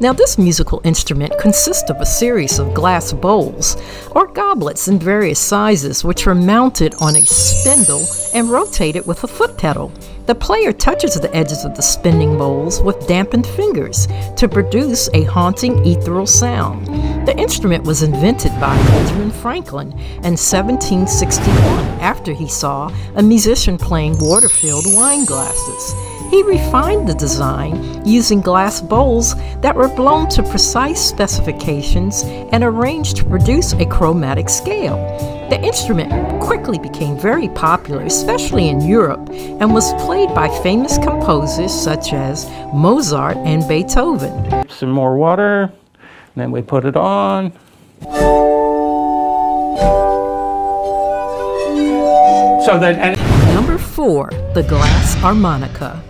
Now, this musical instrument consists of a series of glass bowls or goblets in various sizes, which are mounted on a spindle and rotated with a foot pedal. The player touches the edges of the spinning bowls with dampened fingers to produce a haunting ethereal sound. The instrument was invented by Benjamin Franklin in 1761 after he saw a musician playing water-filled wine glasses. He refined the design using glass bowls that were blown to precise specifications and arranged to produce a chromatic scale. The instrument quickly became very popular, especially in Europe, and was played by famous composers such as Mozart and Beethoven. Some more water, then we put it on. So that Number four, the glass harmonica.